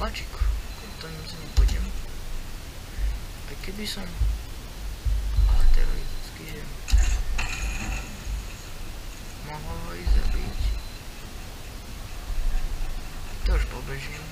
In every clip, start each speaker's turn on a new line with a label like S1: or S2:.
S1: lógico. Então se não podia. Aqui bicho. Até aí, esqueci. Uma coisa bem. Тоже побежим.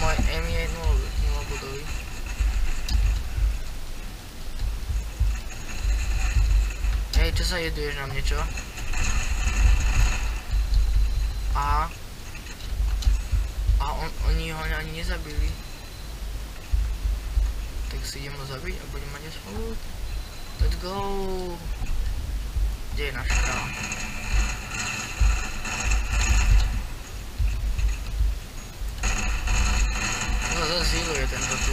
S1: Мой М я не могу, не могу добыть. Ej, ty zajedujesz na mnie, co? Aha. A on, oni ho ani nezabili. Tak si idem ho zabiť a budem mať aspoľ Let's go. Kde je náš král? No zase healuje tento tu.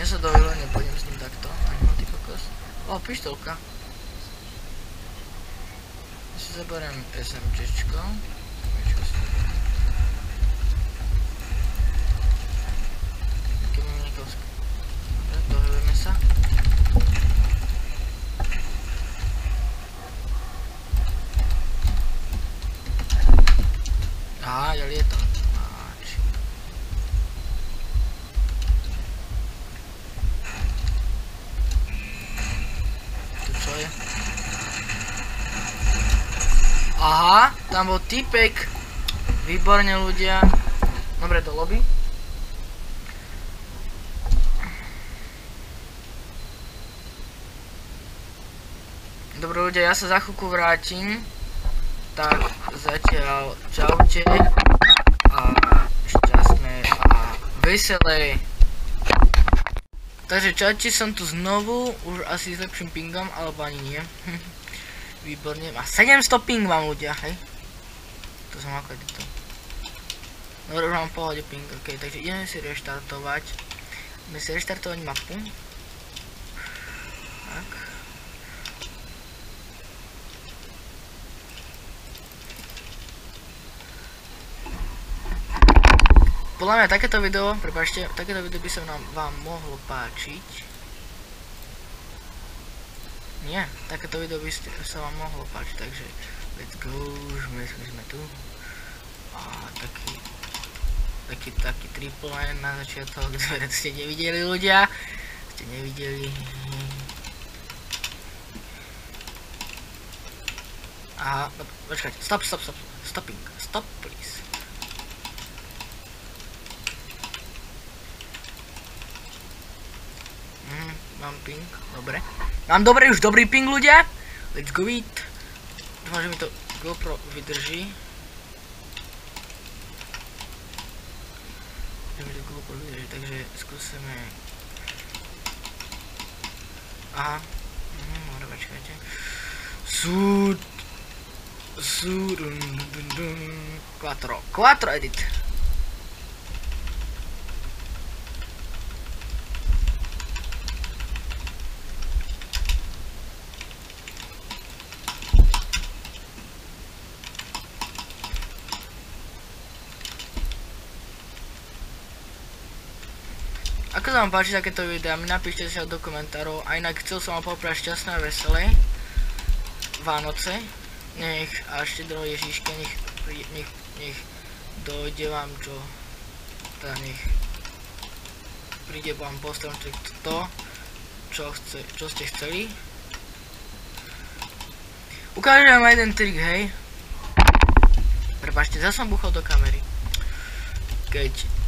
S1: Ja sa do výle nepôjdem s ním takto. Aj no ty kokos. O, pištolka. Ja si zaberiem SMGčko. Počko si zaberiem. Keď mám niekam sk... Dobre, dohľujeme sa. Tam bol typek. Výborne ľudia. Dobre, do lobby. Dobre ľudia, ja sa za chvíľku vrátim. Tak zatiaľ čaute a šťastné a veselé. Takže čaute, som tu znovu, už asi s lepším pingom, alebo ani nie. Výborne, a 700 ping mám ľudia, hej. To som ako to. Dobre, už mám pohode ping, ok, takže ideme si reštartovať. Ideme si reštartovať mapu. Tak. Podľa mňa takéto video, prepáčte, takéto video by sa nám vám mohlo páčiť. Nie, takéto video by sa vám mohlo páčiť, takže let's go, sme, sme, sme tu. A taký, taký, taký triple N na začiatok, ktoré ste nevideli ľudia. Ste nevideli. Aha, no, počkajte, stop, stop, stop, stopping, stop please. Mhm, mám ping, dobre. Mám dobre, už dobrý ping ľudia. Let's go it. Dúfam, že mi to GoPro vydrží. Že mi to GoPro vydrží, takže skúsime... Aha. Mhm, dobre, počkajte. Súd... Súd... Quattro. Quattro edit. Ako sa vám páči takéto videa, mi napíšte sa do komentárov a inak chcel som vám poprať šťastné a veselé Vánoce. Nech a štedro Ježiške, nech, nech, nech dojde vám čo, teda nech príde vám postromček to, čo, chce, čo ste chceli. Ukážem vám jeden trik, hej. Prepačte, zase som buchol do kamery. Keď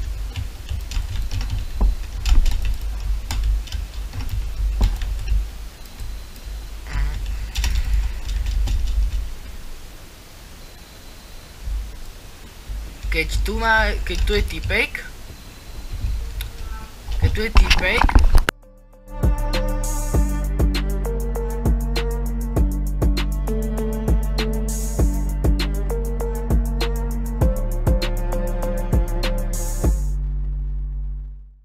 S1: keď tu má, keď tu je typek, keď tu je typek